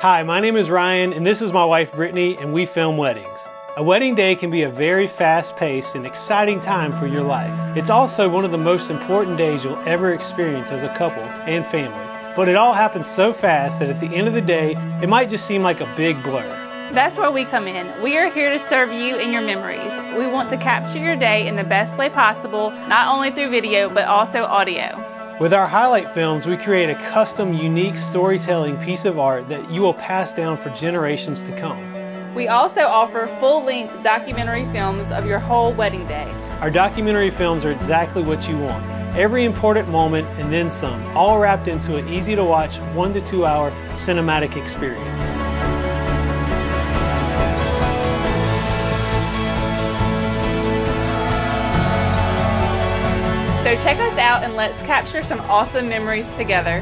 Hi, my name is Ryan, and this is my wife Brittany, and we film weddings. A wedding day can be a very fast paced and exciting time for your life. It's also one of the most important days you'll ever experience as a couple and family. But it all happens so fast that at the end of the day, it might just seem like a big blur. That's where we come in. We are here to serve you and your memories. We want to capture your day in the best way possible, not only through video, but also audio. With our highlight films, we create a custom, unique storytelling piece of art that you will pass down for generations to come. We also offer full-length documentary films of your whole wedding day. Our documentary films are exactly what you want. Every important moment and then some, all wrapped into an easy to watch one to two hour cinematic experience. So check us out and let's capture some awesome memories together.